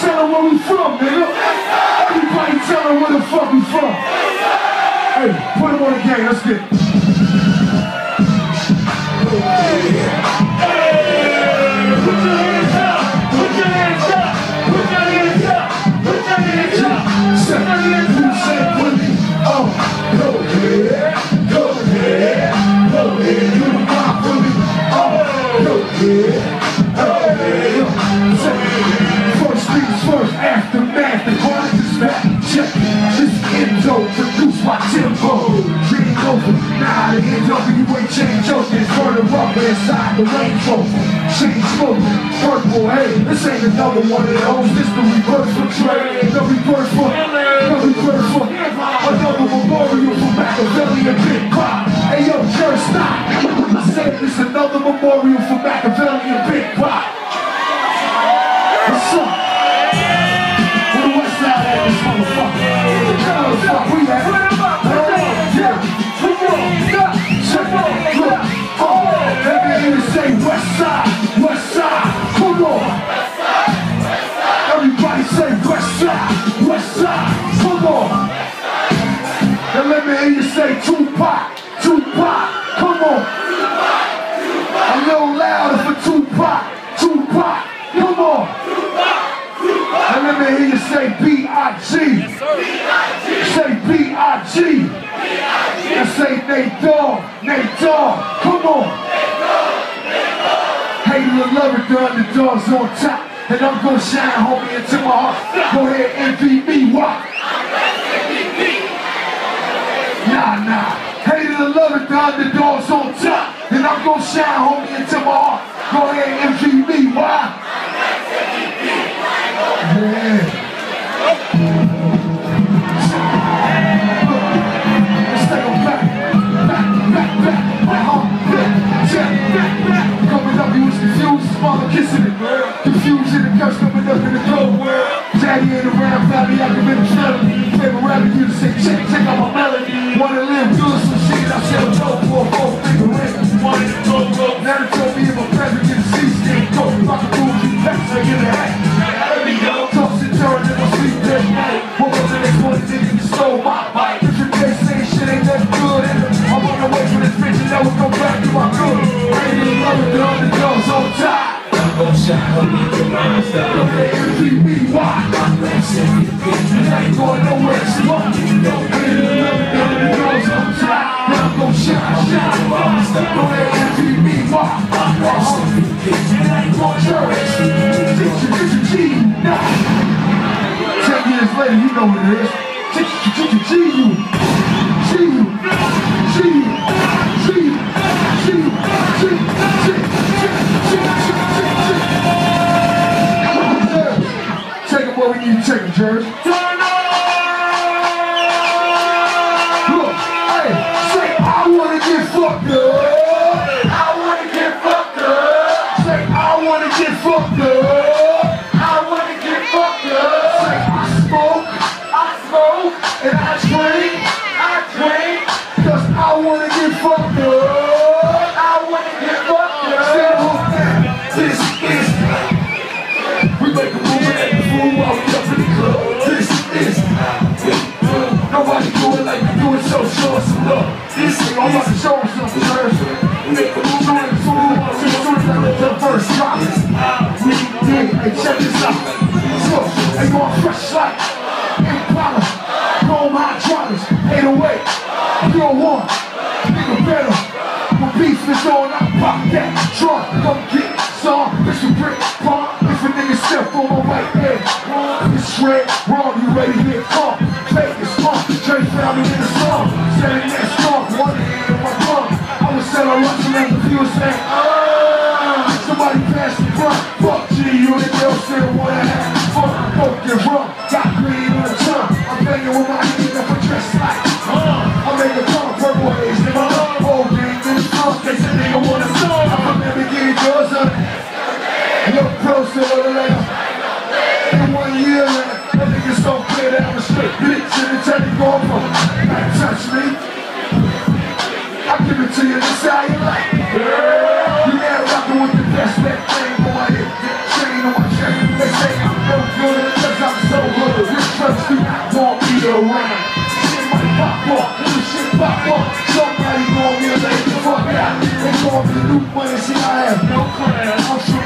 tell them where we from, nigga. Everybody tell them where the fuck we from. Hey, put them on the game. Let's get it. First Over. It's burning rubber inside the Rover. Change smoking. Purple, hey, this ain't another one of those. This the reverse for Trey. The reverse for, And say Nate Dogg, Nate Dogg. Come on. Hey, you love it, the underdog's on top. And I'm gonna shine, homie, into my heart. Go ahead, envy me, why? Nah, nah. Hey, you love it, the underdog's on top. And I'm gonna shine, homie, into my heart. Go ahead, envy mama kissing it. Confusion and coming up in the cold world. Daddy ain't around, family, I can really tell him. Favorite rapper, you to say, check, check out my melody. Wanna live good, some shit, I sell dope for a four finger ring. Wanted to go broke, now the trophy of my present, get a seat, coat, rock a cool, keep packs, I get a hat. Toss and turn in my sleep that night. Woke up the next morning, nigga, you stole my bike. Different day, saying shit ain't that good. Eh? I'm on the way for this bitch and never come back to my good. I ain't even love it, the underdogs on top. Envy me, why? And I ain't going nowhere, so I ain't even love it, the underdogs on top. And I'm gon' shine, shine, Go ahead, envy me, why? Uh-huh. And I ain't gon' cherish. Get your, get your G, nah. Ten years later, you know what it is. G, fucked up. I wanna get fucked up. Say I wanna get fucked up. I wanna get fucked up. Say I smoke, I smoke, and I drink, hey, check this out. So, they going fresh like Impala. Chrome hydraulics, 808. You don't want, nigga better. When beef is on, I pop that trunk. Come get some, it's a brick pump. If a nigga step on my right head, wrong, it's red, wrong, you ready, here come. Vegas, pump, Jay found me in the song. Standing next strong, one hand in my bum. I was selling Russian and the few saying, ah, somebody pass the front. And still wanna have fun. Don't get wrong, got green on the tongue. I'm banging with my hands up a dress like, uh, I make a ton of purple haze in my whole gang in the trunk. They said don't wanna song. I'm from Lamborghini girls up. Look closer to the left. In one year, that nigga so clear that I'm a straight bitch. And the teddy going from back touch me. I give it to you, this how you like.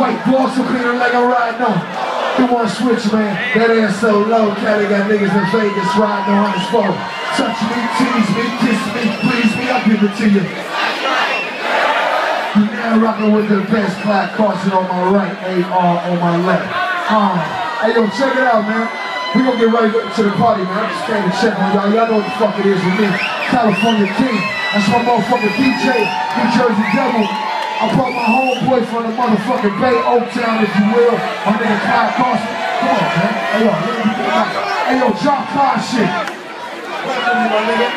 White boss so clean like I'm riding on. Want to switch, man? That ass so low, Cali got niggas in Vegas riding on his phone. Touch me, tease me, kiss me, please me, I'll give it to you. You now rocking with the best Clyde Carson on my right, AR on my left. Um, hey yo, check it out, man. We gonna get right to the party, man. I'm just came to check on y'all. Y'all know what the fuck it is with me. California King. That's my motherfucking DJ, New Jersey Devil. I brought my homeboy from the motherfucking Bay, Oaktown, if you will. My nigga Clyde Carson. Come on, man. Hey, yo, hey, yo, drop Clyde shit. Welcome, my nigga.